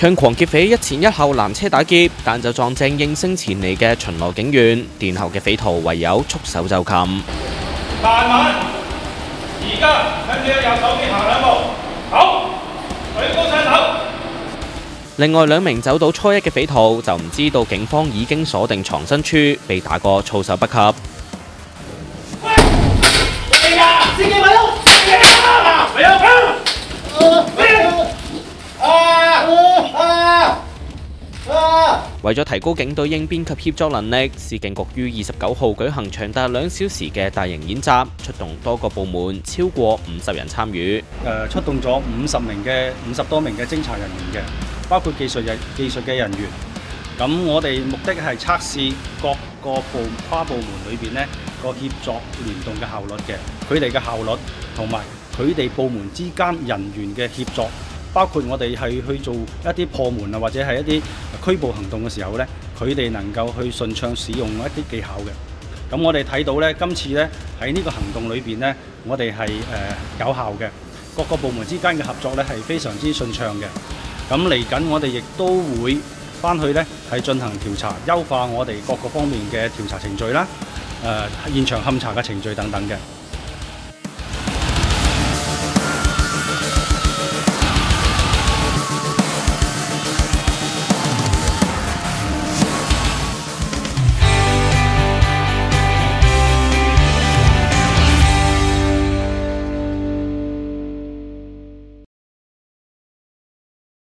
唱狂劫匪一前一後攔車打劫，但就撞正應聲前嚟嘅巡邏警員，殿后嘅匪徒唯有束手就擒。慢慢，而家跟住右手邊行兩步，好，舉高雙手。另外兩名走到初一嘅匪徒就唔知道警方已經鎖定藏身處，被打個措手不及咪有為咗提高警隊應變及協作能力，市警局於二十九號舉行長達兩小時嘅大型演習，出動多個部門，超過五十人參與。誒出動咗五十名嘅五十多名嘅偵查人員嘅，包括技術人技术嘅人員。咁我哋目的係測試各個部跨部門裏邊呢個協作聯動嘅效率嘅，佢哋嘅效率同埋佢哋部門之間人員嘅協作。包括我哋係去做一啲破門啊，或者係一啲拘捕行動嘅時候呢，佢哋能夠去順暢使用一啲技巧嘅。咁我哋睇到呢，今次呢喺呢個行動裏邊呢，我哋係誒有效嘅，各個部門之間嘅合作呢係非常之順暢嘅。咁嚟緊我哋亦都會翻去呢係進行調查，優化我哋各個方面嘅調查程序啦，誒、呃、現場勘查嘅程序等等嘅。